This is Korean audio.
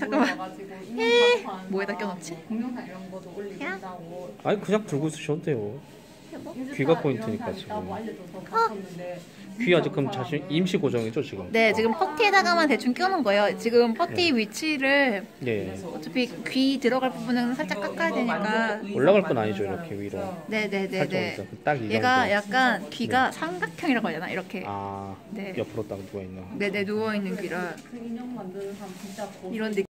잠깐만. 에, 뭐에다 껴놓지? 동영상 이런 것도 올리고 야. 한다고 아니 그냥 들고 있으셔도 돼요. 뭐? 귀가 포인트니까 지금. 어? 귀 아직 그럼 자신 임시 고정이죠 지금? 네, 지금 퍼티에다가만 대충 껴놓은 거예요. 지금 퍼티 네. 위치를 네. 어차피 귀 들어갈 부분은 살짝 깎아야 되니까. 올라갈 건 아니죠 이렇게 위로. 네, 네, 네, 살짝 네네네네. 올라가. 딱 정도. 얘가 약간 귀가 네. 삼각형이라고 해야 되나? 이렇게. 아 네. 옆으로 딱 누워 있는. 네네, 누워 있는 귀라. 그 인형 만드는 사람 진짜 이런 느낌.